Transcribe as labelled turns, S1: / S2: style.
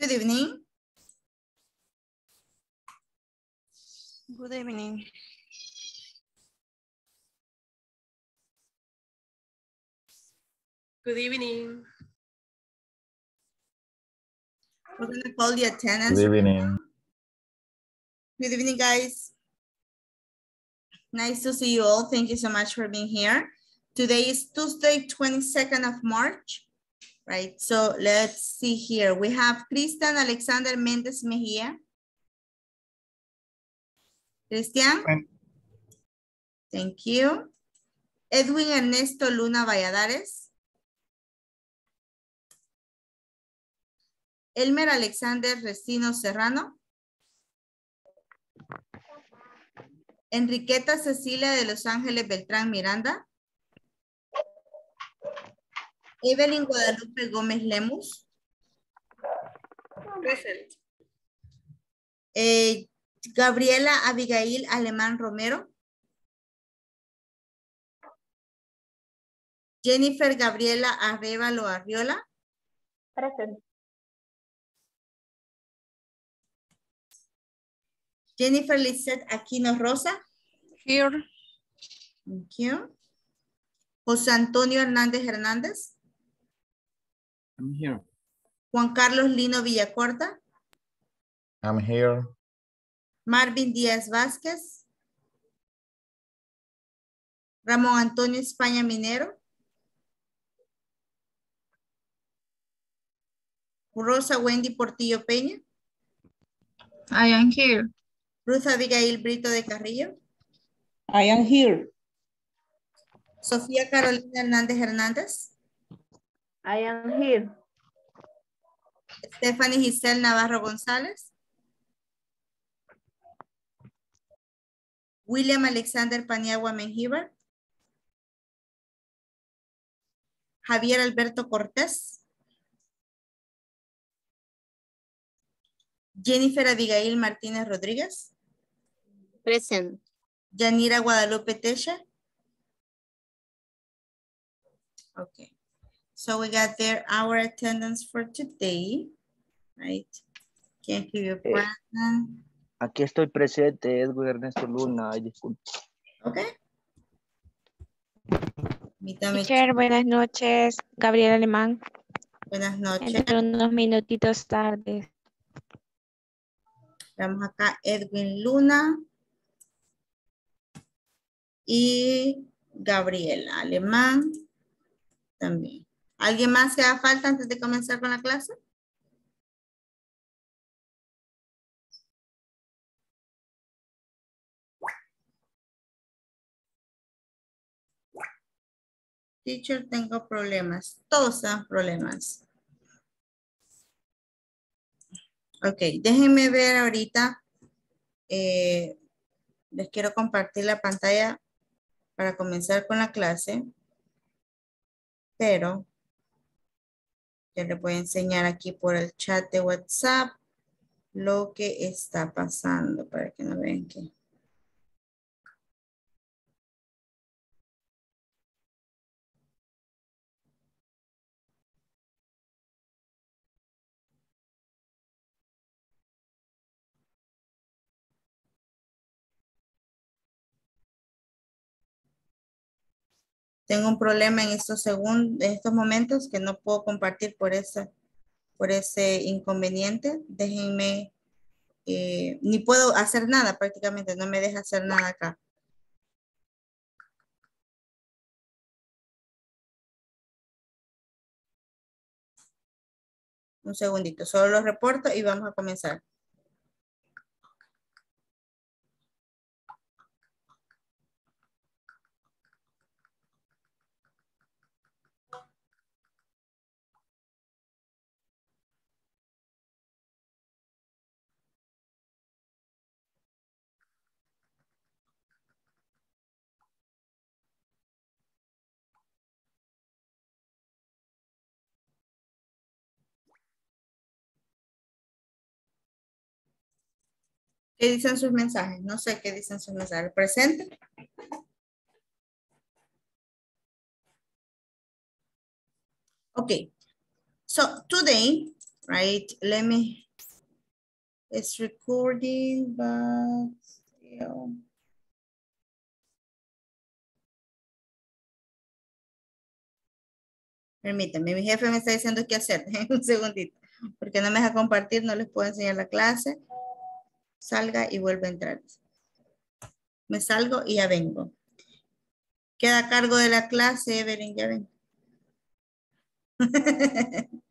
S1: Good evening.
S2: Good evening.
S3: Good evening.
S1: We're gonna call the attendance.
S4: Good evening.
S1: Good evening, guys. Nice to see you all. Thank you so much for being here. Today is Tuesday, 22nd of March, right? So let's see here. We have Christian Alexander Mendez Mejia. Christian?
S4: Present.
S1: Thank you. Edwin Ernesto Luna Valladares. Elmer Alexander Recino Serrano. Enriqueta Cecilia de Los Ángeles Beltrán Miranda. Evelyn Guadalupe Gómez Lemus.
S3: Present.
S1: Eh, Gabriela Abigail Alemán Romero. Jennifer Gabriela Arevalo Arriola.
S5: Present.
S1: Jennifer Lizette Aquino Rosa.
S2: Here.
S1: Thank you. José Antonio Hernández Hernández.
S4: I'm here.
S1: Juan Carlos Lino Villacorta.
S4: I'm here.
S1: Marvin Díaz Vázquez. Ramón Antonio España Minero. Rosa Wendy Portillo Peña.
S6: I am here.
S1: Ruth Abigail Brito de Carrillo.
S7: I am here.
S1: Sofía Carolina Hernández Hernández.
S5: I am here.
S1: Stephanie Giselle Navarro González. William Alexander Paniagua Mengíbar. Javier Alberto Cortés. Jennifer Abigail Martínez Rodríguez.
S5: Present.
S1: Yanira Guadalupe Techa. Okay. So we got there our attendance for today, right? Can't hear you
S8: Eh.
S1: present.
S8: Aquí estoy presente, Edwin Ernesto Luna. Ay, disculpe.
S1: Okay. Permítame,
S6: Teacher, buenas noches. Gabriel Alemán.
S1: buenas noches.
S6: Entre unos minutitos tarde.
S1: Vamos acá, Edwin Luna. Y Gabriela Alemán también. ¿Alguien más que haga falta antes de comenzar con la clase? Teacher, tengo problemas. Todos tenemos problemas. Ok, déjenme ver ahorita. eh, les quiero compartir la pantalla para comenzar con la clase. Pero yo les voy a enseñar aquí por el chat de WhatsApp lo que está pasando para que no vean que. Tengo un problema en estos segundos, en estos momentos que no puedo compartir por ese, por ese inconveniente. Déjenme, eh, ni puedo hacer nada prácticamente, no me deja hacer nada acá. Un segundito, solo lo reporto y vamos a comenzar. ¿Qué dicen sus mensajes? No sé qué dicen sus mensajes. ¿Presente? Okay. So today right? Let me, it's recording, but. Permítanme, mi jefe me está diciendo qué hacer. Un segundito. Porque no me deja compartir, no les puedo enseñar la clase. Salga y vuelve a entrar. Me salgo y ya vengo. Queda a cargo de la clase, Evelyn, ya ven.